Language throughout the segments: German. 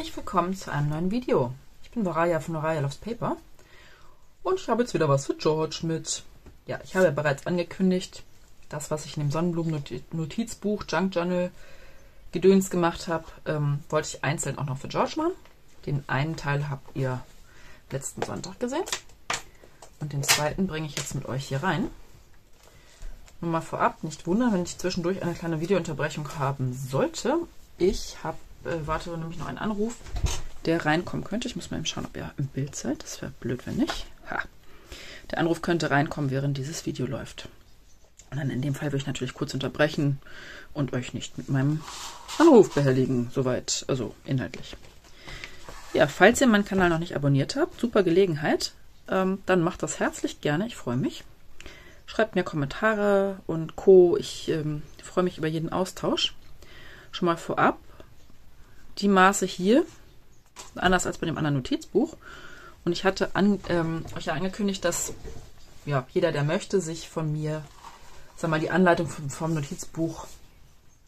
Herzlich willkommen zu einem neuen Video. Ich bin Varaya von Varaya Loves Paper und ich habe jetzt wieder was für George mit. Ja, ich habe ja bereits angekündigt, das, was ich in dem Sonnenblumen-Notizbuch Junk Journal Gedöns gemacht habe, ähm, wollte ich einzeln auch noch für George machen. Den einen Teil habt ihr letzten Sonntag gesehen und den zweiten bringe ich jetzt mit euch hier rein. Nur mal vorab, nicht wundern, wenn ich zwischendurch eine kleine Videounterbrechung haben sollte. Ich habe äh, warte nämlich noch einen Anruf, der reinkommen könnte. Ich muss mal eben schauen, ob ihr im Bild seid. Das wäre blöd, wenn nicht. Ha. Der Anruf könnte reinkommen, während dieses Video läuft. Und dann in dem Fall würde ich natürlich kurz unterbrechen und euch nicht mit meinem Anruf behelligen, soweit, also inhaltlich. Ja, falls ihr meinen Kanal noch nicht abonniert habt, super Gelegenheit, ähm, dann macht das herzlich gerne, ich freue mich. Schreibt mir Kommentare und Co. Ich ähm, freue mich über jeden Austausch. Schon mal vorab, die Maße hier, anders als bei dem anderen Notizbuch. Und ich hatte an, ähm, euch ja angekündigt, dass ja, jeder, der möchte, sich von mir, sag mal, die Anleitung vom, vom Notizbuch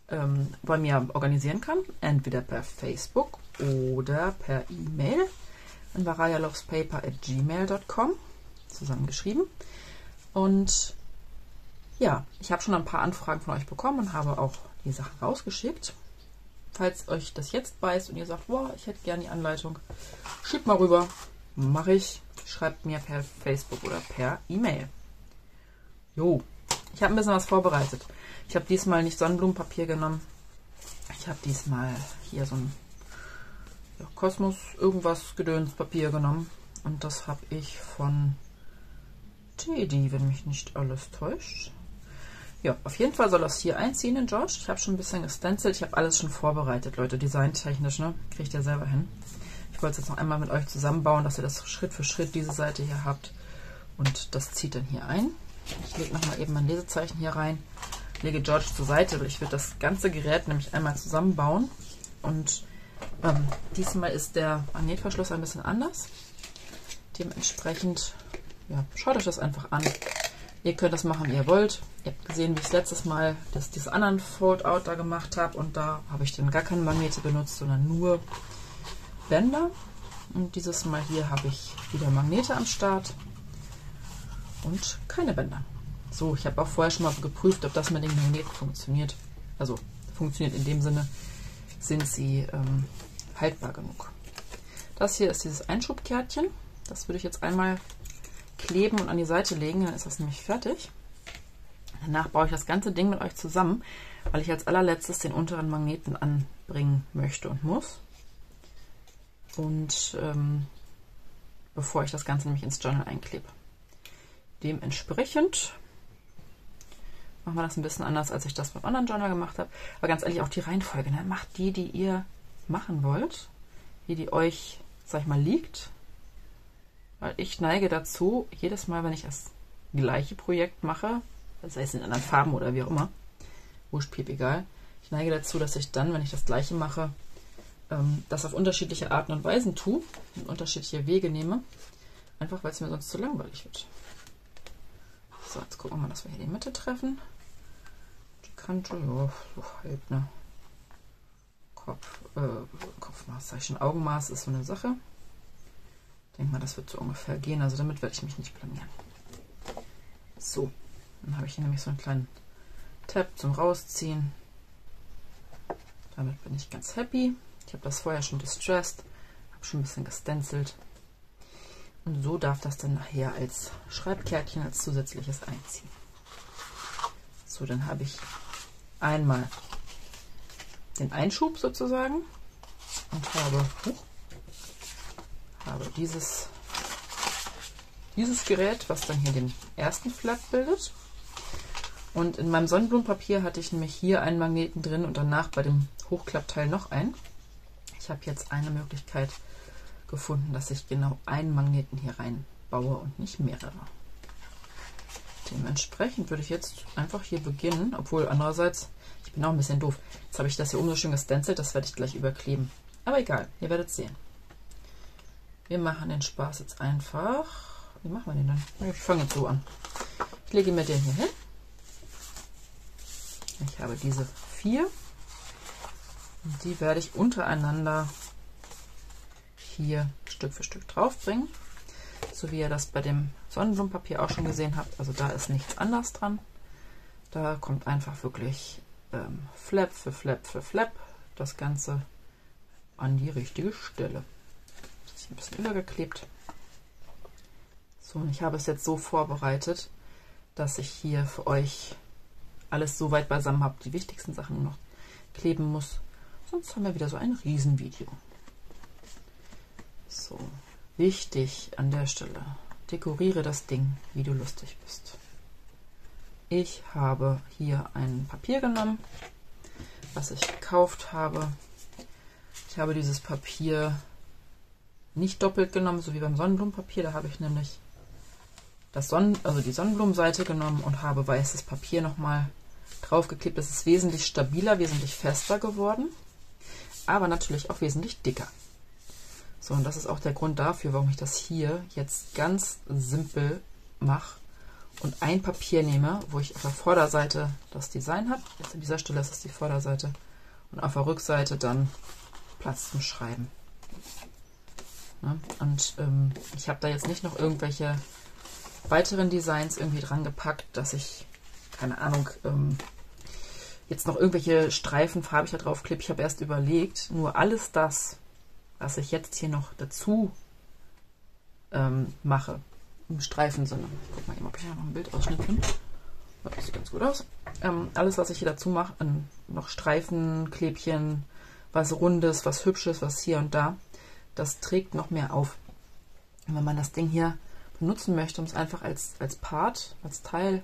ähm, bei mir organisieren kann. Entweder per Facebook oder per E-Mail an gmail.com zusammengeschrieben. Und ja, ich habe schon ein paar Anfragen von euch bekommen und habe auch die Sachen rausgeschickt. Falls euch das jetzt beißt und ihr sagt, boah, ich hätte gerne die Anleitung, schickt mal rüber. Mache ich. Schreibt mir per Facebook oder per E-Mail. Jo, ich habe ein bisschen was vorbereitet. Ich habe diesmal nicht Sonnenblumenpapier genommen. Ich habe diesmal hier so ein ja, Kosmos irgendwas Gedönspapier genommen. Und das habe ich von Teddy, wenn mich nicht alles täuscht. Ja, auf jeden Fall soll das hier einziehen in George. Ich habe schon ein bisschen gestencelt. Ich habe alles schon vorbereitet, Leute. Designtechnisch, ne? Kriegt ihr selber hin. Ich wollte es jetzt noch einmal mit euch zusammenbauen, dass ihr das Schritt für Schritt diese Seite hier habt. Und das zieht dann hier ein. Ich lege nochmal eben mein Lesezeichen hier rein. Lege George zur Seite, weil ich würde das ganze Gerät nämlich einmal zusammenbauen. Und ähm, diesmal ist der Magnetverschluss ein bisschen anders. Dementsprechend, ja, schaut euch das einfach an. Ihr könnt das machen, wie ihr wollt. Ihr habt gesehen, wie ich es letztes Mal das, dieses anderen Fold-Out da gemacht habe. Und da habe ich dann gar keine Magnete benutzt, sondern nur Bänder. Und dieses Mal hier habe ich wieder Magnete am Start und keine Bänder. So, ich habe auch vorher schon mal geprüft, ob das mit den Magneten funktioniert. Also funktioniert in dem Sinne, sind sie ähm, haltbar genug. Das hier ist dieses Einschubkärtchen. Das würde ich jetzt einmal kleben und an die Seite legen, dann ist das nämlich fertig. Danach baue ich das ganze Ding mit euch zusammen, weil ich als allerletztes den unteren Magneten anbringen möchte und muss. Und ähm, bevor ich das Ganze nämlich ins Journal einklebe. Dementsprechend machen wir das ein bisschen anders, als ich das beim anderen Journal gemacht habe. Aber ganz ehrlich, auch die Reihenfolge. Ne? Macht die, die ihr machen wollt, die, die euch, sag ich mal, liegt. Weil ich neige dazu, jedes Mal, wenn ich das gleiche Projekt mache, sei es in anderen Farben oder wie auch immer, wurscht, piep, egal, ich neige dazu, dass ich dann, wenn ich das gleiche mache, ähm, das auf unterschiedliche Arten und Weisen tue und unterschiedliche Wege nehme, einfach weil es mir sonst zu langweilig wird. So, jetzt gucken wir mal, dass wir hier die Mitte treffen. Die Kante, ja, so halb, ne? Kopf, äh, Kopfmaß, sag ich schon, Augenmaß ist so eine Sache. Ich denke mal, das wird so ungefähr gehen. Also damit werde ich mich nicht blamieren. So, dann habe ich hier nämlich so einen kleinen Tab zum Rausziehen. Damit bin ich ganz happy. Ich habe das vorher schon distressed, habe schon ein bisschen gestencelt. Und so darf das dann nachher als Schreibkärtchen, als zusätzliches einziehen. So, dann habe ich einmal den Einschub sozusagen und habe, hoch, habe dieses, dieses Gerät, was dann hier den ersten Flap bildet. Und in meinem Sonnenblumenpapier hatte ich nämlich hier einen Magneten drin und danach bei dem Hochklappteil noch einen. Ich habe jetzt eine Möglichkeit gefunden, dass ich genau einen Magneten hier reinbaue und nicht mehrere. Dementsprechend würde ich jetzt einfach hier beginnen, obwohl andererseits, ich bin auch ein bisschen doof. Jetzt habe ich das hier oben so schön gestencelt, das werde ich gleich überkleben. Aber egal, ihr werdet sehen. Wir machen den Spaß jetzt einfach. Wie machen wir den dann? Ich fange jetzt so an. Ich lege mir den hier hin. Ich habe diese vier. Und die werde ich untereinander hier Stück für Stück draufbringen. So wie ihr das bei dem Sonnenblumenpapier auch schon gesehen habt. Also da ist nichts anders dran. Da kommt einfach wirklich ähm, Flap für Flap für Flap das Ganze an die richtige Stelle. Ein bisschen übergeklebt. So, und ich habe es jetzt so vorbereitet, dass ich hier für euch alles so weit beisammen habe, die wichtigsten Sachen noch kleben muss. Sonst haben wir wieder so ein Riesenvideo. So, wichtig an der Stelle. Dekoriere das Ding, wie du lustig bist. Ich habe hier ein Papier genommen, was ich gekauft habe. Ich habe dieses Papier nicht doppelt genommen, so wie beim Sonnenblumenpapier. Da habe ich nämlich das Sonnen, also die Sonnenblumenseite genommen und habe weißes Papier nochmal draufgeklebt. Es ist wesentlich stabiler, wesentlich fester geworden, aber natürlich auch wesentlich dicker. So, und das ist auch der Grund dafür, warum ich das hier jetzt ganz simpel mache und ein Papier nehme, wo ich auf der Vorderseite das Design habe. Jetzt an dieser Stelle ist es die Vorderseite und auf der Rückseite dann Platz zum Schreiben. Ne? Und ähm, ich habe da jetzt nicht noch irgendwelche weiteren Designs irgendwie dran gepackt, dass ich, keine Ahnung, ähm, jetzt noch irgendwelche Streifen farbig da drauf klippe. Ich habe erst überlegt, nur alles das, was ich jetzt hier noch dazu ähm, mache, im Streifensinne. Guck mal, ob ich hier noch ein Bildausschnitt finde. Das sieht ganz gut aus. Ähm, alles, was ich hier dazu mache, noch Streifen, Klebchen, was Rundes, was Hübsches, was hier und da, das trägt noch mehr auf. Und wenn man das Ding hier benutzen möchte, um es einfach als, als Part, als Teil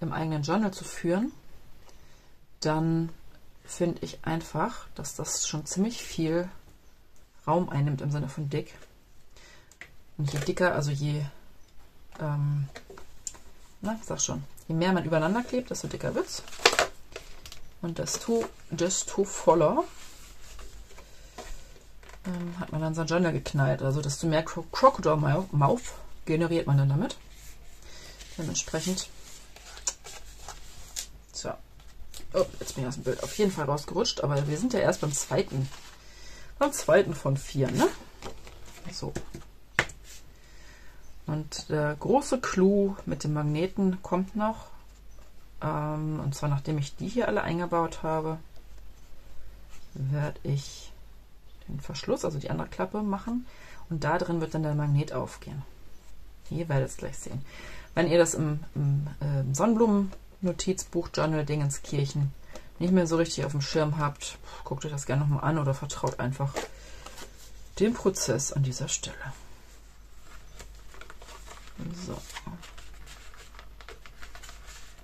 im eigenen Journal zu führen, dann finde ich einfach, dass das schon ziemlich viel Raum einnimmt im Sinne von dick. Und je dicker, also je, ähm, na, sag schon, je mehr man übereinander klebt, desto dicker wird es. Und desto, desto voller ähm, hat man dann sein Journal geknallt. Also desto mehr Crocodile Mouth generiert man dann damit. Dementsprechend. So. Oh, jetzt bin ich aus dem Bild auf jeden Fall rausgerutscht, aber wir sind ja erst beim zweiten. Beim zweiten von vier, ne? So. Und der große Clou mit dem Magneten kommt noch. Ähm, und zwar nachdem ich die hier alle eingebaut habe, werde ich den Verschluss, also die andere Klappe machen. Und da drin wird dann der Magnet aufgehen. Ihr werdet es gleich sehen. Wenn ihr das im, im äh, Sonnenblumen-Notizbuch Journal Dingenskirchen nicht mehr so richtig auf dem Schirm habt, guckt euch das gerne nochmal an oder vertraut einfach dem Prozess an dieser Stelle. So.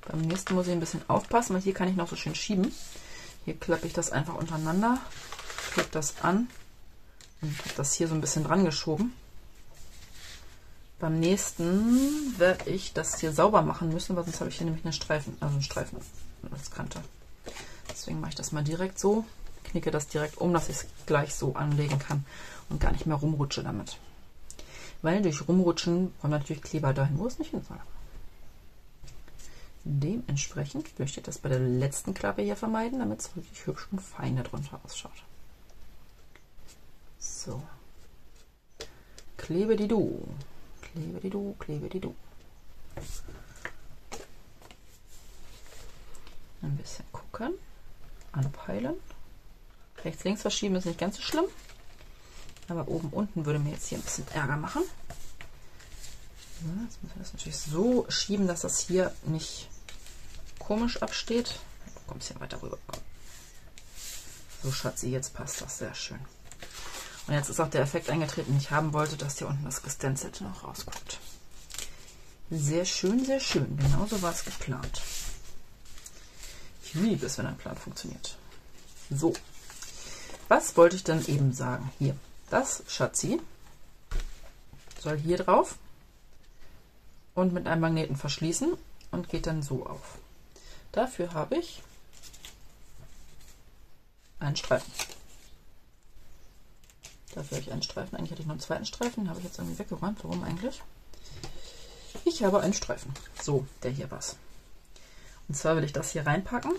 Beim nächsten muss ich ein bisschen aufpassen, weil hier kann ich noch so schön schieben. Hier klappe ich das einfach untereinander, klebe das an und habe das hier so ein bisschen dran geschoben. Beim nächsten werde ich das hier sauber machen müssen, weil sonst habe ich hier nämlich eine Streifen, also einen Streifen als Kante. Deswegen mache ich das mal direkt so, knicke das direkt um, dass ich es gleich so anlegen kann und gar nicht mehr rumrutsche damit. Weil durch Rumrutschen kommt natürlich Kleber dahin, wo es nicht hin soll. Dementsprechend möchte ich das bei der letzten Klappe hier vermeiden, damit es wirklich hübsch und fein darunter ausschaut. So. Klebe die du. Klebe die du, klebe die du. Ein bisschen gucken, anpeilen. Rechts, links verschieben ist nicht ganz so schlimm. Aber oben, unten würde mir jetzt hier ein bisschen Ärger machen. jetzt müssen wir das natürlich so schieben, dass das hier nicht komisch absteht. Du kommst hier weiter rüber. So, Schatzi, jetzt passt das sehr schön. Und jetzt ist auch der Effekt eingetreten, den ich haben wollte, dass hier unten das Gestencilte noch rauskommt. Sehr schön, sehr schön. Genauso war es geplant. Ich liebe es, wenn ein Plan funktioniert. So, was wollte ich dann eben sagen? Hier, das Schatzi soll hier drauf und mit einem Magneten verschließen und geht dann so auf. Dafür habe ich einen Streifen. Dafür habe ich einen Streifen. Eigentlich hatte ich noch einen zweiten Streifen, den habe ich jetzt irgendwie weggeräumt. Warum eigentlich? Ich habe einen Streifen. So, der hier war's. Und zwar will ich das hier reinpacken.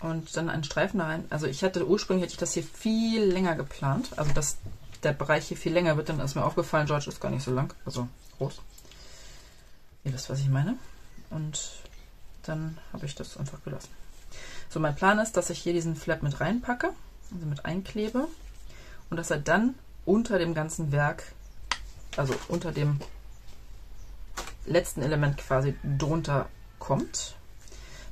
und dann einen Streifen da rein. Also ich hatte ursprünglich hätte ich das hier viel länger geplant, also dass der Bereich hier viel länger wird, dann ist mir aufgefallen, George ist gar nicht so lang, also groß. Ihr wisst, was ich meine. Und dann habe ich das einfach gelassen. So, mein Plan ist, dass ich hier diesen Flap mit reinpacke, also mit einklebe und dass er dann unter dem ganzen Werk, also unter dem letzten Element quasi drunter kommt.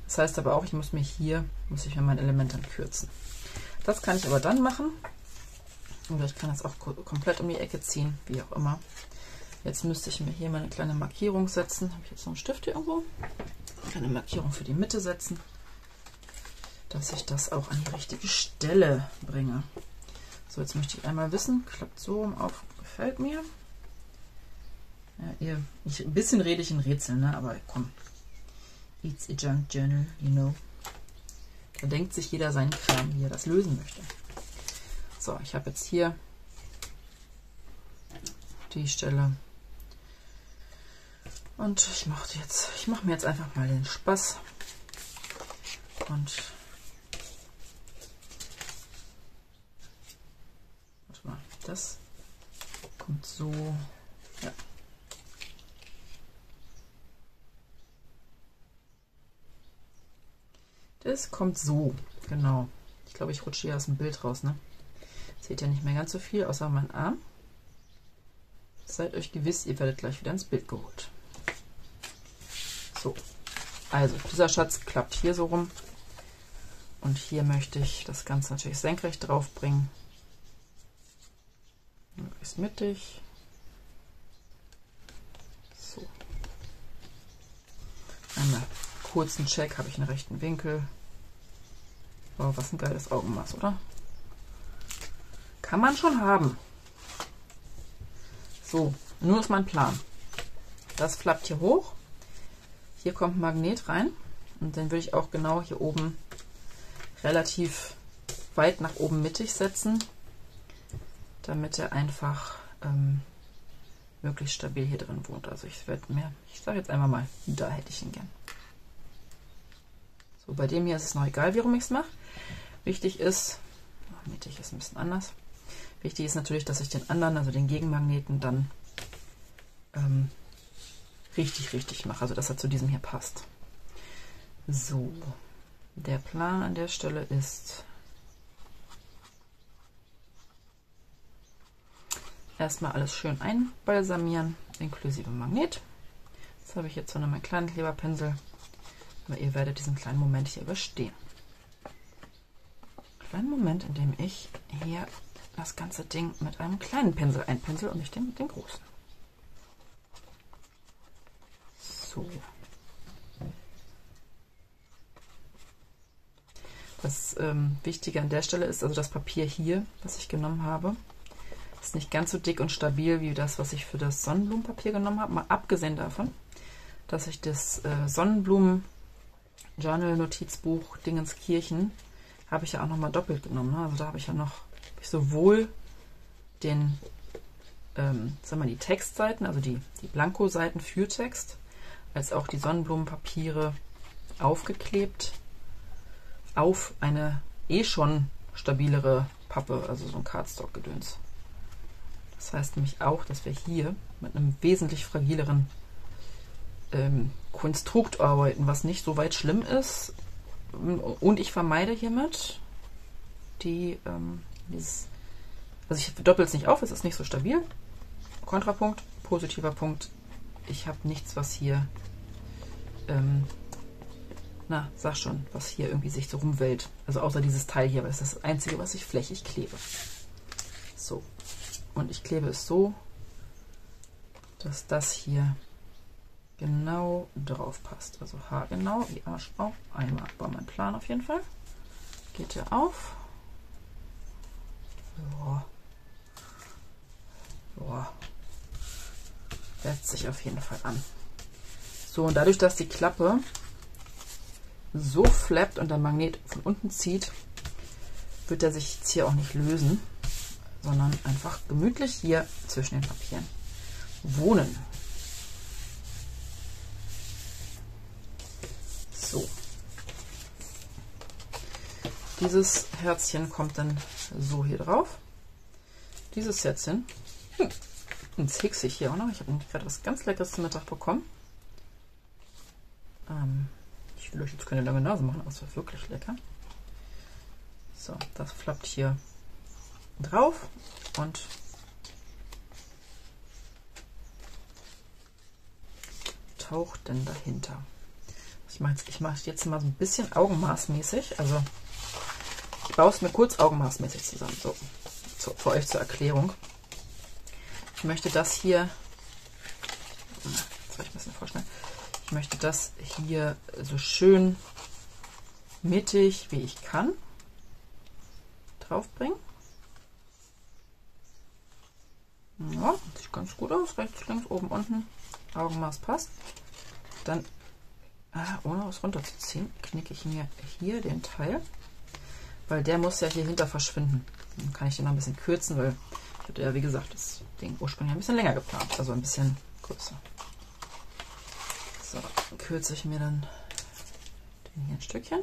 Das heißt aber auch, ich muss mir hier, muss ich mir mein Element dann kürzen. Das kann ich aber dann machen. Oder ich kann das auch komplett um die Ecke ziehen, wie auch immer. Jetzt müsste ich mir hier meine kleine Markierung setzen. Habe ich jetzt noch einen Stift hier irgendwo? Eine Markierung für die Mitte setzen, dass ich das auch an die richtige Stelle bringe. So, jetzt möchte ich einmal wissen, klappt so rum auf, gefällt mir. Ja, ihr, ich, ein bisschen rede ich in Rätseln, ne? aber komm, It's a Junk Journal, you know. Da denkt sich jeder seinen Kram, wie er das lösen möchte. So, ich habe jetzt hier die Stelle. Und ich mache jetzt, ich mache mir jetzt einfach mal den Spaß und warte mal, das kommt so, ja, Das kommt so, genau. Ich glaube, ich rutsche hier aus dem Bild raus, ne? Seht ja nicht mehr ganz so viel, außer mein Arm. Seid euch gewiss, ihr werdet gleich wieder ins Bild geholt. So, also dieser Schatz klappt hier so rum. Und hier möchte ich das Ganze natürlich senkrecht drauf bringen. Möglichst mittig. So. Einmal kurzen Check habe ich einen rechten Winkel. Wow, was ein geiles Augenmaß, oder? Kann man schon haben. So, nur ist mein Plan. Das flappt hier hoch. Hier kommt ein Magnet rein. Und den würde ich auch genau hier oben relativ weit nach oben mittig setzen, damit er einfach ähm, möglichst stabil hier drin wohnt. Also ich werde mir, ich sage jetzt einmal mal, da hätte ich ihn gern. So, bei dem hier ist es noch egal, warum ich es mache. Wichtig ist, mittig ist ein bisschen anders. Wichtig ist natürlich, dass ich den anderen, also den Gegenmagneten, dann ähm, richtig, richtig mache. Also, dass er zu diesem hier passt. So, der Plan an der Stelle ist erstmal alles schön einbalsamieren, inklusive Magnet. Das habe ich jetzt so einen kleinen Kleberpinsel aber ihr werdet diesen kleinen Moment hier überstehen. Kleinen Moment, in dem ich hier das ganze Ding mit einem kleinen Pinsel einpinsel und nicht den, den großen. So. Das ähm, Wichtige an der Stelle ist also das Papier hier, was ich genommen habe. Ist nicht ganz so dick und stabil wie das, was ich für das Sonnenblumenpapier genommen habe. Mal abgesehen davon, dass ich das äh, Sonnenblumen Journal, Notizbuch, Dingenskirchen habe ich ja auch nochmal doppelt genommen. Ne? Also da habe ich ja noch ich sowohl den, ähm, sagen wir die Textseiten, also die, die Blanko-Seiten für Text, als auch die Sonnenblumenpapiere aufgeklebt auf eine eh schon stabilere Pappe, also so ein Cardstock-Gedöns. Das heißt nämlich auch, dass wir hier mit einem wesentlich fragileren ähm, Konstrukt arbeiten, was nicht so weit schlimm ist. Und ich vermeide hiermit die, ähm, dieses, also ich doppel es nicht auf, es ist nicht so stabil. Kontrapunkt, positiver Punkt, ich habe nichts, was hier, ähm, na, sag schon, was hier irgendwie sich so rumwellt. Also außer dieses Teil hier, weil das ist das Einzige, was ich flächig klebe. So, und ich klebe es so, dass das hier genau drauf passt. Also haargenau, wie Arsch auf. Einmal war mein Plan auf jeden Fall. Geht er auf. So. So. Setzt sich auf jeden Fall an. So, und dadurch, dass die Klappe so flappt und der Magnet von unten zieht, wird er sich jetzt hier auch nicht lösen, sondern einfach gemütlich hier zwischen den Papieren wohnen. So. Dieses Herzchen kommt dann so hier drauf. Dieses Herzchen. Hm. Jetzt hickse ich hier auch noch. Ich habe gerade was ganz Leckeres zum Mittag bekommen. Ähm, ich will euch jetzt keine lange Nase machen, aber es war wirklich lecker. So, das flappt hier drauf und taucht denn dahinter. Ich mache jetzt, mach jetzt mal so ein bisschen augenmaßmäßig. Also ich baue es mir kurz augenmaßmäßig zusammen. So, so für euch zur Erklärung. Ich möchte das hier, soll ich ein bisschen vorstellen, ich möchte das hier so schön mittig wie ich kann draufbringen. Ja, sieht ganz gut aus. Rechts, links, oben, unten. Augenmaß passt. Dann, ah, ohne was runterzuziehen, knicke ich mir hier den Teil, weil der muss ja hier hinter verschwinden. Dann kann ich den noch ein bisschen kürzen, weil ich hatte ja, wie gesagt, das Ding ursprünglich ein bisschen länger geplant, also ein bisschen größer. So, kürze ich mir dann den hier ein Stückchen.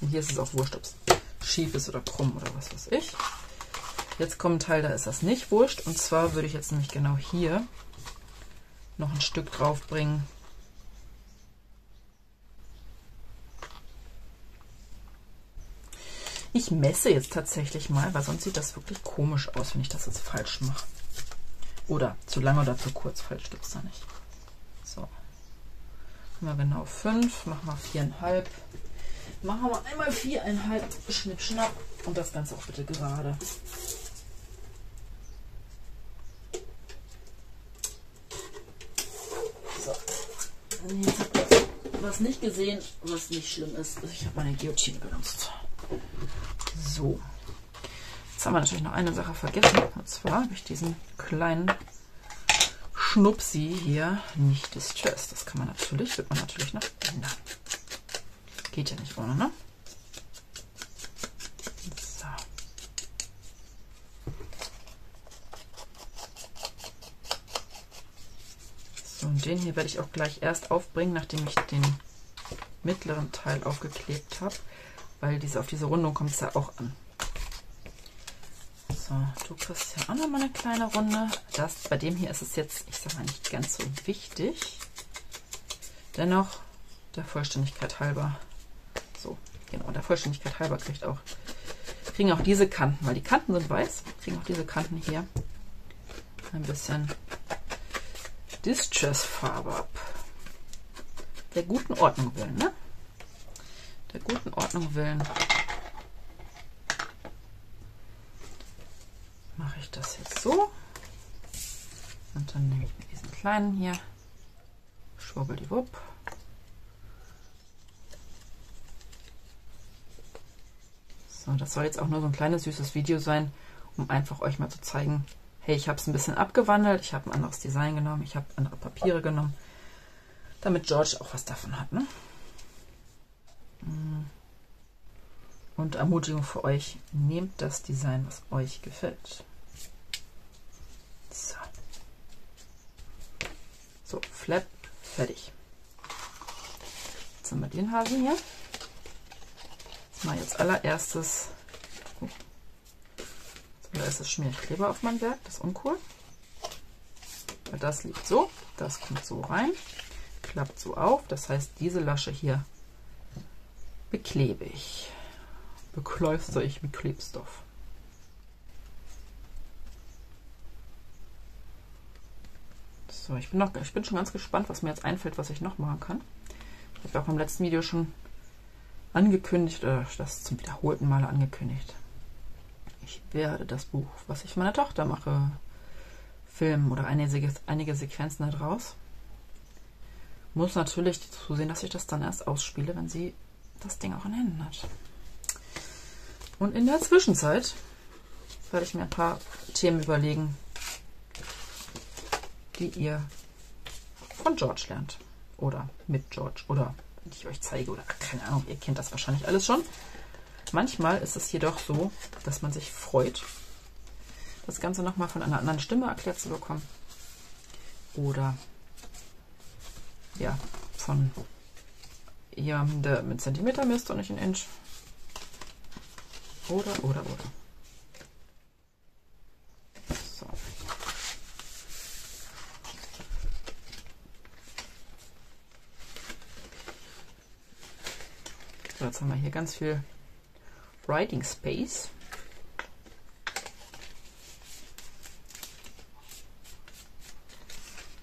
Und hier ist es auch wurscht, ob es schief ist oder krumm oder was weiß ich. Jetzt kommt ein Teil, da ist das nicht wurscht. Und zwar würde ich jetzt nämlich genau hier noch ein Stück drauf bringen. Ich messe jetzt tatsächlich mal, weil sonst sieht das wirklich komisch aus, wenn ich das jetzt falsch mache. Oder zu lang oder zu kurz, falsch gibt es da nicht. So. Machen wir genau 5, machen wir 4,5. Machen wir einmal 4,5 Schnipp, schnapp und das Ganze auch bitte gerade. Was nicht gesehen, was nicht schlimm ist. Ich habe meine Guillotine benutzt. So. Jetzt haben wir natürlich noch eine Sache vergessen. Und zwar habe ich diesen kleinen Schnupsi hier nicht distressed. Das kann man natürlich, wird man natürlich noch ändern. Geht ja nicht ohne, ne? Den hier werde ich auch gleich erst aufbringen, nachdem ich den mittleren Teil aufgeklebt habe, weil diese auf diese Rundung kommt es ja auch an. So, du kriegst ja auch noch mal eine kleine Runde. Das, bei dem hier ist es jetzt, ich sage mal, nicht ganz so wichtig. Dennoch, der Vollständigkeit halber, so, genau, der Vollständigkeit halber kriegt auch, kriegen auch diese Kanten, weil die Kanten sind weiß, kriegen auch diese Kanten hier ein bisschen Distress-Farbe ab. Der guten Ordnung willen, ne? Der guten Ordnung willen mache ich das jetzt so. Und dann nehme ich mir diesen kleinen hier, schwurbeldiwupp. So, das soll jetzt auch nur so ein kleines süßes Video sein, um einfach euch mal zu zeigen, hey, ich habe es ein bisschen abgewandelt, ich habe ein anderes Design genommen, ich habe andere Papiere genommen, damit George auch was davon hat. Ne? Mm. Und Ermutigung für euch, nehmt das Design, was euch gefällt. So, so Flap, fertig. Jetzt haben wir den Hasen hier. Jetzt mal jetzt allererstes da ist es Schmierkleber auf mein Werk, das ist uncool. Das liegt so, das kommt so rein, klappt so auf. Das heißt, diese Lasche hier beklebe ich, bekläuster ich mit Klebstoff. So, ich bin, noch, ich bin schon ganz gespannt, was mir jetzt einfällt, was ich noch machen kann. Ich habe auch im letzten Video schon angekündigt, oder das zum wiederholten Male angekündigt, ich werde das Buch, was ich meiner Tochter mache, filmen oder einige, einige Sequenzen daraus. Muss natürlich zusehen, dass ich das dann erst ausspiele, wenn sie das Ding auch in Händen hat. Und in der Zwischenzeit werde ich mir ein paar Themen überlegen, die ihr von George lernt. Oder mit George. Oder die ich euch zeige. Oder keine Ahnung, ihr kennt das wahrscheinlich alles schon. Manchmal ist es jedoch so, dass man sich freut, das Ganze nochmal von einer anderen Stimme erklärt zu bekommen. Oder ja, von jemandem, mit Zentimeter misst und nicht in Inch. Oder, oder, oder. So, jetzt haben wir hier ganz viel Writing Space.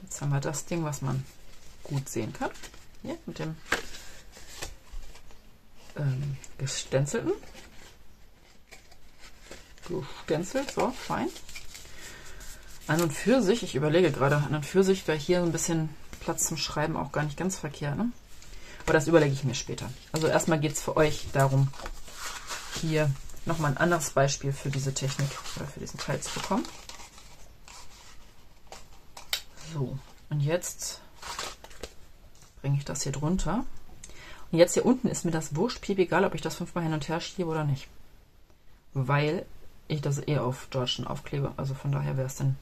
Jetzt haben wir das Ding, was man gut sehen kann. Hier mit dem ähm, gestänzelten. Gestänzelt, so, fein. An und für sich, ich überlege gerade, an und für sich wäre hier ein bisschen Platz zum Schreiben auch gar nicht ganz verkehrt. Ne? Aber das überlege ich mir später. Also erstmal geht es für euch darum, hier nochmal ein anderes Beispiel für diese Technik oder für diesen Teil zu bekommen. So, und jetzt bringe ich das hier drunter. Und jetzt hier unten ist mir das wurscht, piep, egal, ob ich das fünfmal hin und her schiebe oder nicht. Weil ich das eh auf Georgian aufklebe. Also von daher wäre es dann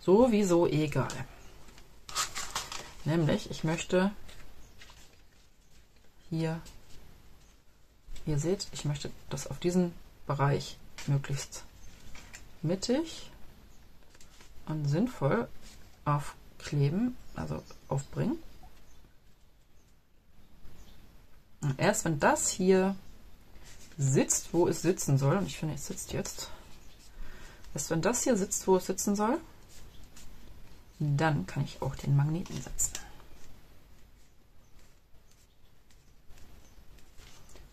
sowieso egal. Nämlich, ich möchte hier, ihr seht, ich möchte das auf diesen Bereich möglichst mittig und sinnvoll aufkleben, also aufbringen. Und erst wenn das hier sitzt, wo es sitzen soll, und ich finde, es sitzt jetzt, erst wenn das hier sitzt, wo es sitzen soll, dann kann ich auch den Magneten setzen.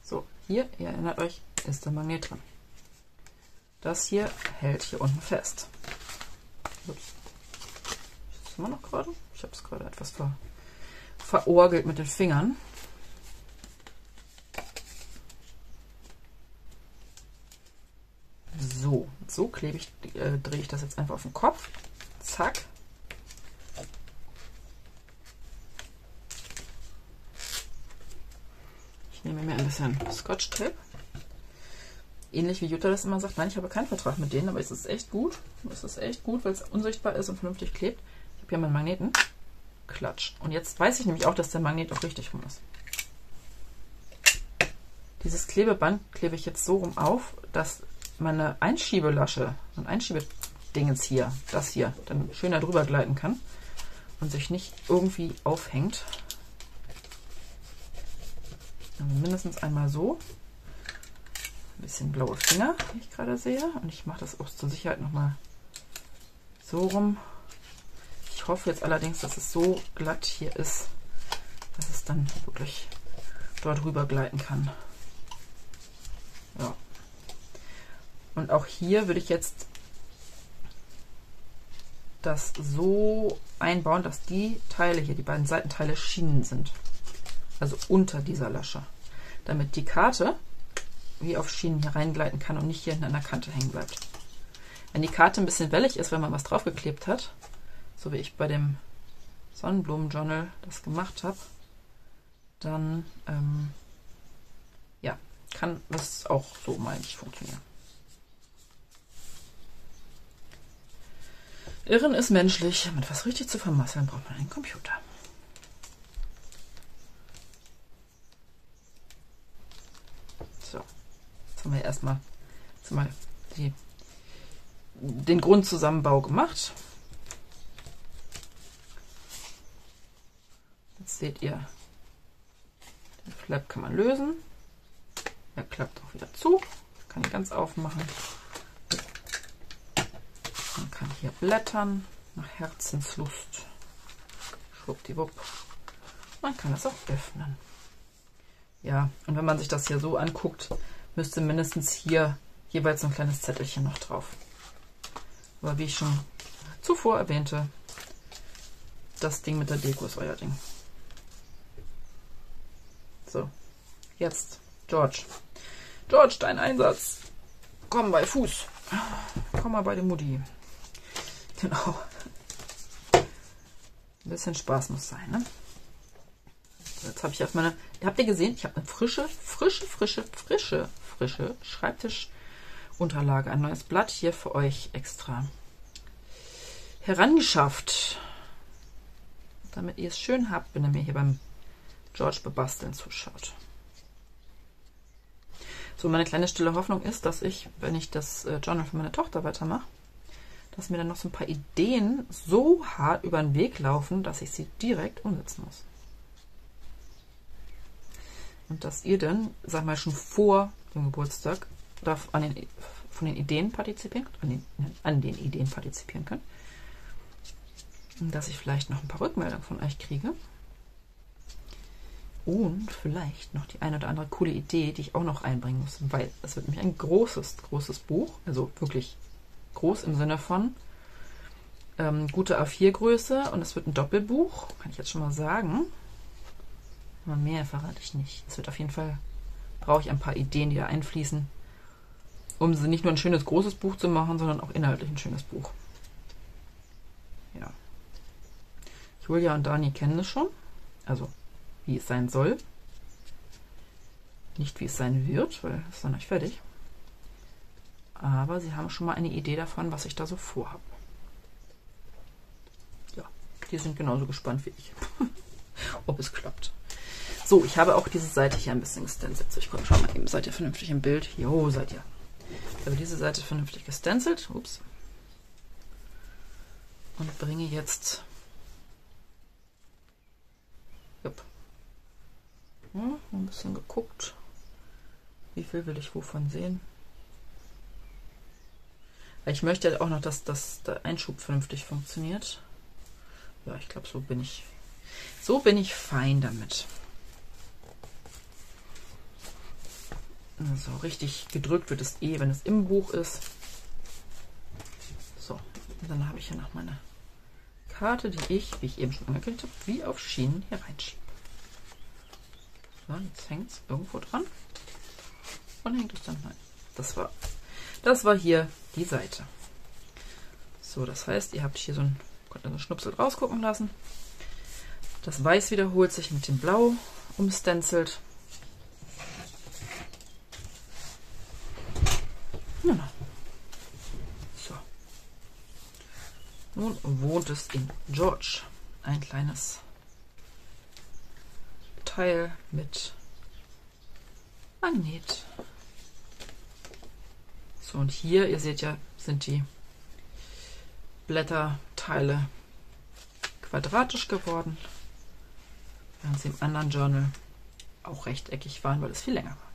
So, hier, ihr erinnert euch, ist der Magnet drin. Das hier hält hier unten fest. Ups. Ist immer noch gerade? Ich habe es gerade etwas ver verorgelt mit den Fingern. So, so klebe ich, äh, drehe ich das jetzt einfach auf den Kopf. Zack. Mir ein bisschen Scotch-Tape. Ähnlich wie Jutta das immer sagt, nein, ich habe keinen Vertrag mit denen, aber es ist echt gut. Es ist echt gut, weil es unsichtbar ist und vernünftig klebt. Ich habe hier meinen Magneten. Klatsch. Und jetzt weiß ich nämlich auch, dass der Magnet auch richtig rum ist. Dieses Klebeband klebe ich jetzt so rum auf, dass meine Einschiebelasche und Einschiebedingens hier, das hier, dann schöner drüber gleiten kann und sich nicht irgendwie aufhängt. Also mindestens einmal so. Ein bisschen blaue Finger, wie ich gerade sehe. Und ich mache das auch zur Sicherheit nochmal so rum. Ich hoffe jetzt allerdings, dass es so glatt hier ist, dass es dann wirklich dort rüber gleiten kann. Ja. Und auch hier würde ich jetzt das so einbauen, dass die Teile hier, die beiden Seitenteile Schienen sind. Also unter dieser Lasche. Damit die Karte wie auf Schienen hier reingleiten kann und nicht hier in einer Kante hängen bleibt. Wenn die Karte ein bisschen wellig ist, wenn man was draufgeklebt hat, so wie ich bei dem Sonnenblumen-Journal das gemacht habe, dann ähm, ja, kann das auch so mal nicht funktionieren. Irren ist menschlich. Um etwas richtig zu vermasseln, braucht man einen Computer. So, jetzt haben wir erstmal, jetzt die, den Grundzusammenbau gemacht. Jetzt seht ihr, den Flap kann man lösen. Er klappt auch wieder zu. Kann ich ganz aufmachen. Man kann hier blättern nach Herzenslust. Schwuppdiwupp. Man kann es auch öffnen. Ja, und wenn man sich das hier so anguckt, müsste mindestens hier jeweils ein kleines Zettelchen noch drauf. Aber wie ich schon zuvor erwähnte, das Ding mit der Deko ist euer Ding. So, jetzt George. George, dein Einsatz. Komm bei Fuß. Komm mal bei dem Mutti. Genau. Ein bisschen Spaß muss sein, ne? Jetzt habe ich auf meine. Habt ihr gesehen? Ich habe eine frische, frische, frische, frische, frische Schreibtischunterlage. Ein neues Blatt hier für euch extra herangeschafft. Damit ihr es schön habt, wenn ihr mir hier beim George bebasteln zuschaut. So, meine kleine stille Hoffnung ist, dass ich, wenn ich das äh, Journal für meine Tochter weitermache, dass mir dann noch so ein paar Ideen so hart über den Weg laufen, dass ich sie direkt umsetzen muss. Und dass ihr dann, sag mal, schon vor dem Geburtstag an den, von den Ideen partizipieren, an den, an den Ideen partizipieren könnt. Und dass ich vielleicht noch ein paar Rückmeldungen von euch kriege. Und vielleicht noch die eine oder andere coole Idee, die ich auch noch einbringen muss, weil es wird nämlich ein großes, großes Buch, also wirklich groß im Sinne von ähm, gute A4-Größe und es wird ein Doppelbuch, kann ich jetzt schon mal sagen. Aber mehr verrate ich nicht. Es wird auf jeden Fall, brauche ich ein paar Ideen, die da einfließen, um sie nicht nur ein schönes großes Buch zu machen, sondern auch inhaltlich ein schönes Buch. Ja. Julia und Dani kennen es schon. Also wie es sein soll. Nicht wie es sein wird, weil es ist noch nicht fertig. Aber sie haben schon mal eine Idee davon, was ich da so vorhabe. Ja, die sind genauso gespannt wie ich, ob es klappt. So, ich habe auch diese Seite hier ein bisschen gestencelt. So, ich gucke, schau mal eben, seid ihr vernünftig im Bild? Jo, seid ihr. Ich habe diese Seite vernünftig gestencelt. Ups. Und bringe jetzt Jupp. Ja, ein bisschen geguckt. Wie viel will ich wovon sehen? Ich möchte auch noch, dass, dass der Einschub vernünftig funktioniert. Ja, ich glaube, so bin ich. So bin ich fein damit. So, richtig gedrückt wird es eh, wenn es im Buch ist. So, und dann habe ich hier noch meine Karte, die ich, wie ich eben schon angekündigt habe, wie auf Schienen hier reinschiebe. So, jetzt hängt es irgendwo dran. Und hängt es dann rein. Das war, das war hier die Seite. So, das heißt, ihr habt hier so ein, könnt einen Schnupsel rausgucken lassen. Das Weiß wiederholt sich mit dem Blau umstenzelt. Ja. So. Nun wohnt es in George. Ein kleines Teil mit Magnet. So, und hier, ihr seht ja, sind die Blätterteile quadratisch geworden, während sie im anderen Journal auch rechteckig waren, weil es viel länger war.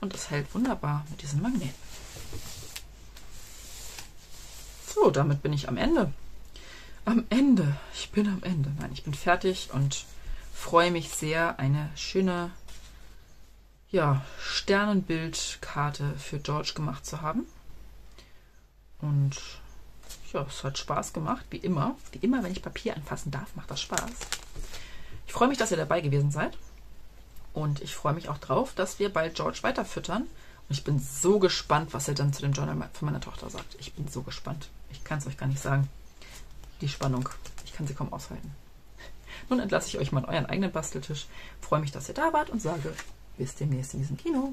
Und es hält wunderbar mit diesem Magnet. So, damit bin ich am Ende. Am Ende. Ich bin am Ende. Nein, ich bin fertig und freue mich sehr, eine schöne ja, Sternenbildkarte für George gemacht zu haben. Und ja, es hat Spaß gemacht, wie immer. Wie immer, wenn ich Papier anfassen darf, macht das Spaß. Ich freue mich, dass ihr dabei gewesen seid. Und ich freue mich auch drauf, dass wir bald George weiterfüttern. Und ich bin so gespannt, was er dann zu dem Journal von meiner Tochter sagt. Ich bin so gespannt. Ich kann es euch gar nicht sagen. Die Spannung. Ich kann sie kaum aushalten. Nun entlasse ich euch mal an euren eigenen Basteltisch. Freue mich, dass ihr da wart und sage bis demnächst in diesem Kino.